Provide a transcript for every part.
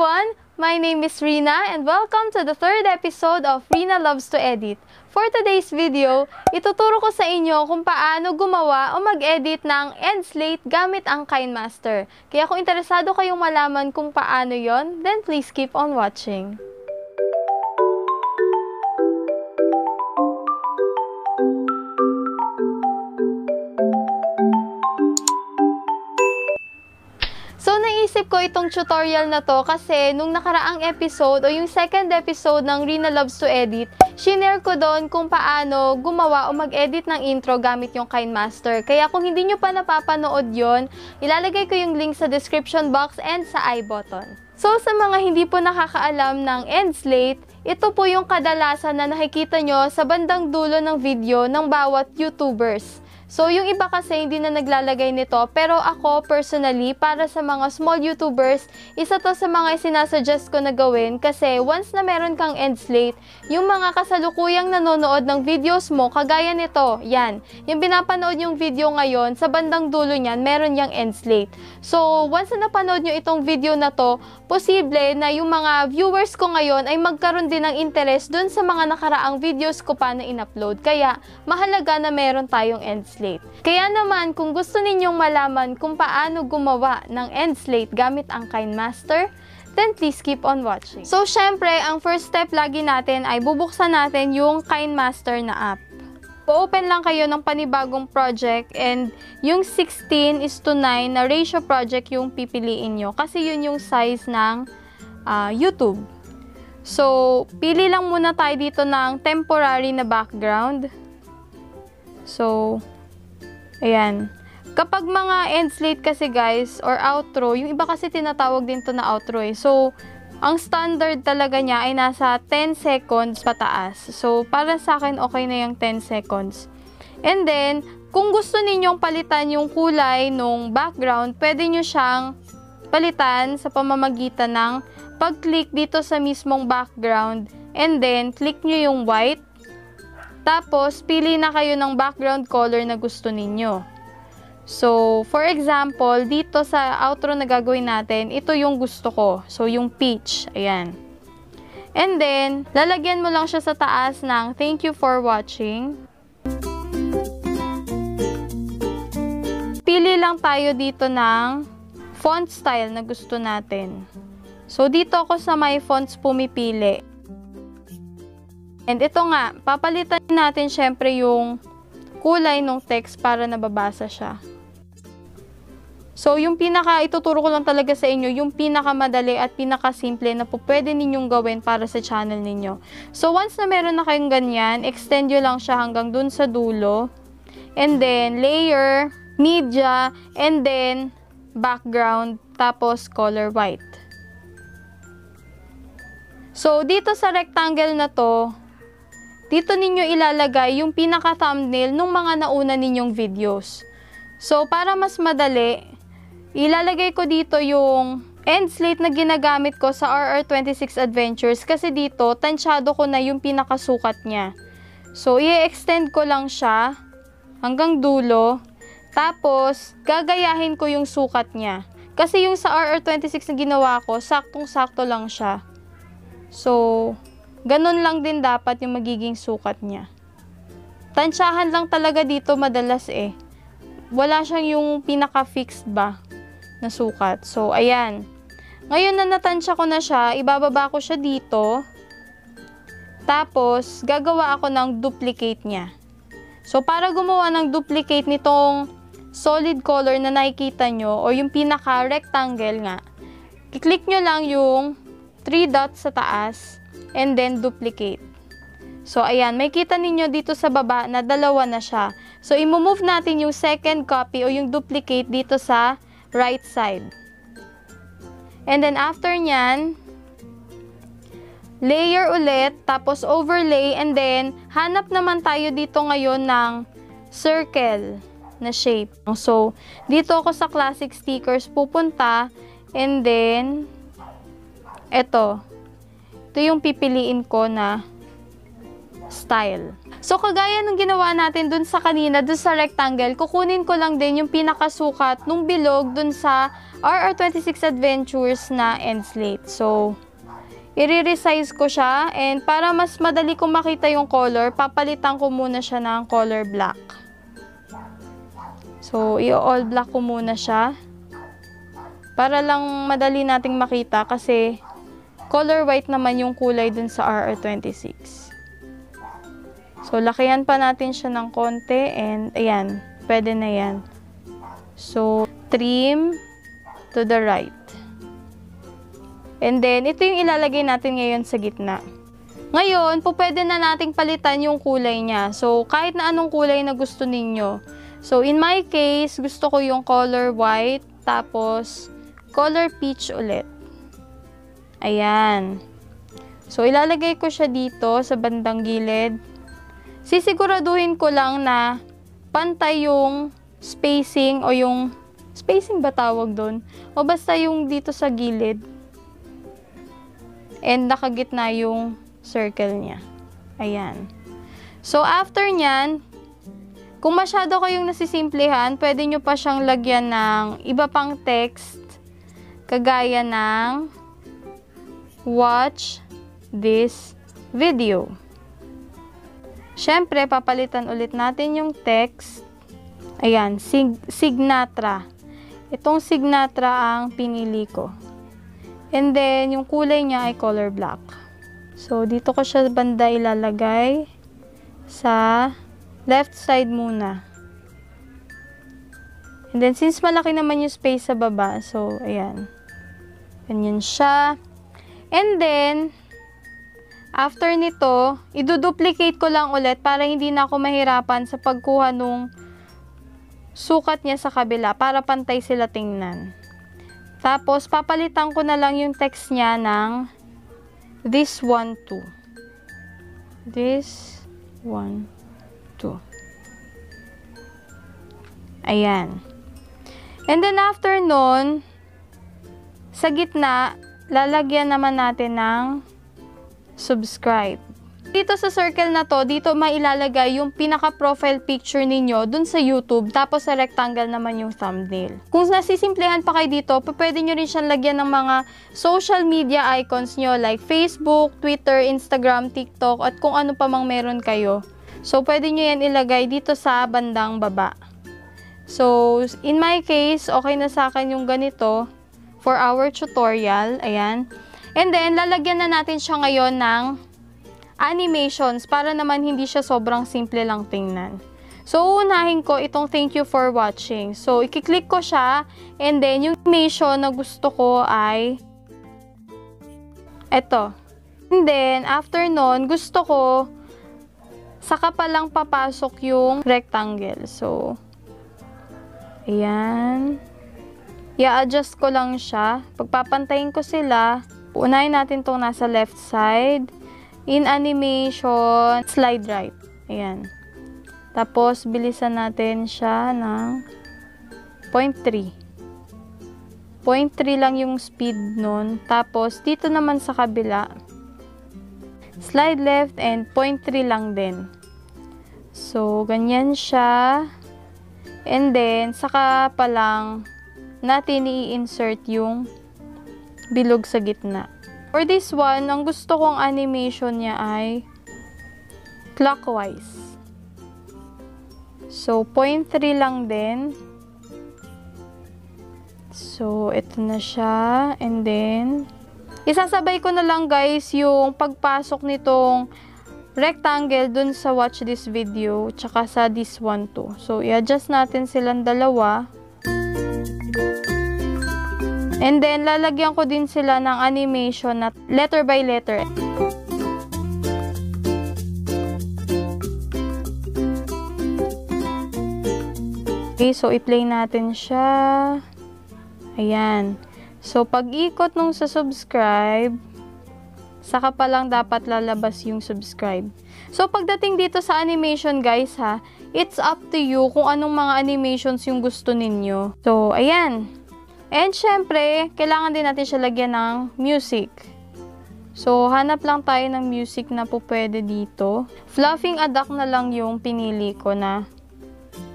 everyone! My name is Rina and welcome to the third episode of Rina Loves to Edit. For today's video, ituturo ko sa inyo kung paano gumawa o mag-edit ng end slate gamit ang KineMaster. Kaya kung interesado kayong malaman kung paano yon, then please keep on watching. Naisip ko itong tutorial na to kasi nung nakaraang episode o yung second episode ng Rina Loves to Edit, shinare ko doon kung paano gumawa o mag-edit ng intro gamit yung KineMaster. Kaya kung hindi nyo pa napapanood yon, ilalagay ko yung link sa description box and sa i button. So, sa mga hindi po nakakaalam ng end slate, ito po yung kadalasan na nakikita nyo sa bandang dulo ng video ng bawat YouTubers. So, yung iba kasi hindi na naglalagay nito. Pero ako, personally, para sa mga small YouTubers, isa to sa mga sinasuggest ko na gawin kasi once na meron kang end slate, yung mga kasalukuyang nanonood ng videos mo, kagaya nito, yan. Yung pinapanood yung video ngayon, sa bandang dulo niyan, meron yung end slate. So, once na napanood nyo itong video na to, posible na yung mga viewers ko ngayon ay magkaroon din ng interest dun sa mga nakaraang videos ko pa na in-upload. Kaya, mahalaga na meron tayong end slate slate. Kaya naman, kung gusto ninyong malaman kung paano gumawa ng end slate gamit ang KineMaster, then please keep on watching. So, syempre, ang first step lagi natin ay bubuksan natin yung KineMaster na app. Po-open lang kayo ng panibagong project and yung 16 is to 9 na ratio project yung pipiliin nyo kasi yun yung size ng uh, YouTube. So, pili lang muna tayo dito ng temporary na background. So, Ayan. Kapag mga end slate kasi guys, or outro, yung iba kasi tinatawag din to na outro eh. So, ang standard talaga niya ay nasa 10 seconds pataas. So, para sa akin, okay na yung 10 seconds. And then, kung gusto ninyong palitan yung kulay nung background, pwede nyo siyang palitan sa pamamagitan ng pag-click dito sa mismong background and then click nyo yung white tapos, pili na kayo ng background color na gusto ninyo. So, for example, dito sa outro na gagawin natin, ito yung gusto ko. So, yung peach. Ayan. And then, lalagyan mo lang siya sa taas ng thank you for watching. Pili lang tayo dito ng font style na gusto natin. So, dito ako sa my fonts pumipili. And ito nga, papalitan natin syempre yung kulay ng text para nababasa siya. So, yung pinaka, ituturo ko lang talaga sa inyo, yung pinakamadali at pinakasimple na po pwede ninyong gawin para sa channel ninyo. So, once na meron na kayong ganyan, extend nyo lang siya hanggang dun sa dulo. And then, layer, media, and then, background, tapos color white. So, dito sa rectangle na to, dito ninyo ilalagay yung pinaka-thumbnail ng mga nauna ninyong videos. So, para mas madali, ilalagay ko dito yung end slate na ginagamit ko sa RR26 Adventures kasi dito, tansyado ko na yung pinakasukat niya. So, i-extend ko lang siya hanggang dulo. Tapos, gagayahin ko yung sukat niya. Kasi yung sa RR26 na ginawa ko, saktong-sakto lang siya. So, Ganon lang din dapat yung magiging sukat niya. Tansyahan lang talaga dito madalas eh. Wala siyang yung pinaka-fixed ba na sukat. So, ayan. Ngayon na natansya ko na siya, ibababa ko siya dito. Tapos, gagawa ako ng duplicate niya. So, para gumawa ng duplicate nitong solid color na nakikita nyo, o yung pinaka-rectangle nga, i-click nyo lang yung 3 dots sa taas, and then duplicate. So, ayan, may kita ninyo dito sa baba na dalawa na siya. So, i-move natin yung second copy o yung duplicate dito sa right side. And then, after nyan, layer ulit, tapos overlay, and then, hanap naman tayo dito ngayon ng circle na shape. So, dito ako sa classic stickers pupunta, and then, eto, ito yung pipiliin ko na style. So, kagaya nung ginawa natin dun sa kanina, dun sa rectangle, kukunin ko lang din yung pinakasukat nung bilog dun sa RR26 Adventures na end slate. So, i-resize ko siya and para mas madali kong makita yung color, papalitan ko muna siya ng color black. So, i-all black ko muna siya. Para lang madali nating makita kasi color white naman yung kulay dun sa RR26. So, lakihan pa natin siya ng konti and ayan, pwede na yan. So, trim to the right. And then, ito yung ilalagay natin ngayon sa gitna. Ngayon, po pwede na nating palitan yung kulay niya. So, kahit na anong kulay na gusto ninyo. So, in my case, gusto ko yung color white, tapos color peach ulit. Ayan. So, ilalagay ko siya dito sa bandang gilid sisiguraduhin ko lang na pantay yung spacing o yung spacing ba tawag doon? O basta yung dito sa gilid. And nakagitna yung circle niya. Ayan. So, after nyan, kung masyado kayong nasisimplehan, pwede nyo pa siyang lagyan ng iba pang text, kagaya ng watch this video. Siyempre, papalitan ulit natin yung text. Ayan, sig Signatra. Itong Signatra ang pinili ko. And then, yung kulay niya ay color black. So, dito ko siya banda ilalagay sa left side muna. And then, since malaki naman yung space sa baba, so, ayan. Ganyan siya. And then, After nito, iduduplicate ko lang ulit para hindi na ako mahirapan sa pagkuha nung sukat niya sa kabila para pantay sila tingnan. Tapos, papalitan ko na lang yung text niya ng this one, two. This one, two. Ayan. And then, after nun, sa gitna, lalagyan naman natin ng subscribe. Dito sa circle na to, dito mailalagay yung pinaka-profile picture ninyo dun sa YouTube, tapos sa rectangle naman yung thumbnail. Kung nasisimplehan pa kayo dito, pwede nyo rin siyang lagyan ng mga social media icons nyo like Facebook, Twitter, Instagram, TikTok, at kung ano pa mang meron kayo. So, pwede nyo yan ilagay dito sa bandang baba. So, in my case, okay na sa akin yung ganito for our tutorial. Ayan. And then, lalagyan na natin siya ngayon ng animations para naman hindi siya sobrang simple lang tingnan. So, unahin ko itong thank you for watching. So, ikiklik ko siya and then yung animation na gusto ko ay ito. And then, after nun, gusto ko saka pa lang papasok yung rectangle. So, ayan. I-adjust ko lang siya. Pagpapantayin ko sila, Unahin natin itong nasa left side. In animation, slide right. Ayan. Tapos, bilisan natin siya ng 0.3. 0.3 lang yung speed nun. Tapos, dito naman sa kabila, slide left and 0.3 lang din. So, ganyan siya. And then, saka pa lang natin i-insert yung bilog sa gitna. For this one, ang gusto kong animation niya ay clockwise. So, 0.3 lang din. So, ito na siya. And then, isasabay ko na lang guys yung pagpasok nitong rectangle dun sa watch this video tsaka sa this one too. So, i-adjust natin silang dalawa. And then, lalagyan ko din sila ng animation na letter by letter. Okay, so i-play natin siya. Ayan. So, pag-ikot nung sa subscribe, saka pa lang dapat lalabas yung subscribe. So, pagdating dito sa animation, guys, ha, it's up to you kung anong mga animations yung gusto ninyo. So, ayan. And syempre, kailangan din natin siya lagyan ng music. So, hanap lang tayo ng music na po pwede dito. Fluffing a Duck na lang yung pinili ko na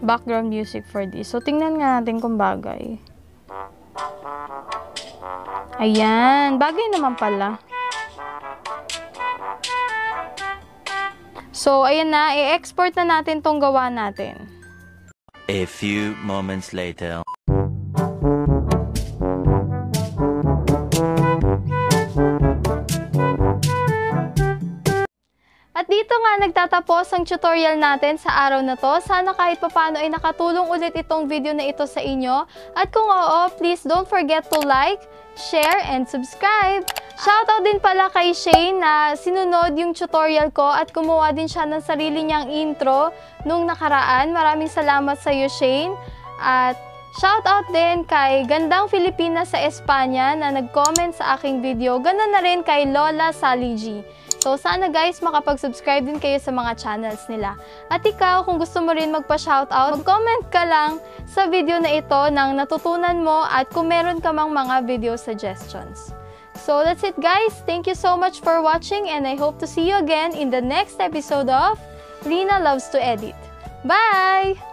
background music for this. So, tingnan nga natin kung bagay. Ayan, bagay naman pala. So, ayan na, i-export na natin tong gawa natin. A few moments later. Nagtatapos ang tutorial natin sa araw na to. Sana kahit papano ay nakatulong ulit itong video na ito sa inyo. At kung oo, please don't forget to like, share, and subscribe. Shoutout din pala kay Shane na sinunod yung tutorial ko at kumuha din siya ng sarili niyang intro nung nakaraan. Maraming salamat sa iyo, Shane. At shoutout din kay Gandang Filipina sa Espanya na nag-comment sa aking video. Ganon na rin kay Lola Sally G. So, sana guys, makapag-subscribe din kayo sa mga channels nila. At ikaw, kung gusto mo rin magpa-shoutout, mag-comment ka lang sa video na ito ng natutunan mo at kung meron ka mang mga video suggestions. So, that's it guys. Thank you so much for watching and I hope to see you again in the next episode of Rina Loves to Edit. Bye!